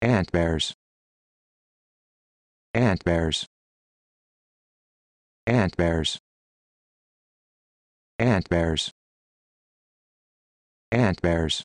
ant bears. Ant bears. Ant bears. Ant bears. Ant bears.